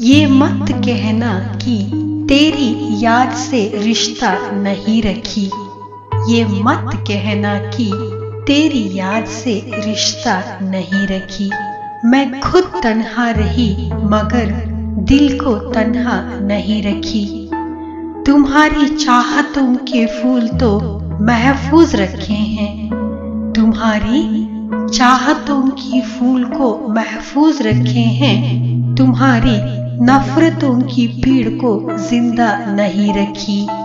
ये मत कहना कि तेरी याद से रिश्ता नहीं रखी। ये मत कहना कि तेरी याद से रिश्ता नहीं रखी। मैं खुद तन्हा रही, मगर दिल को तन्हा नहीं रखी। तुम्हारी चाहतों के फूल तो महफूज रखे हैं। तुम्हारी चाहतों की फूल को महफूज रखे हैं। तुम्हारी नफरतों की भीड़ को ज़िंदा नहीं रखी।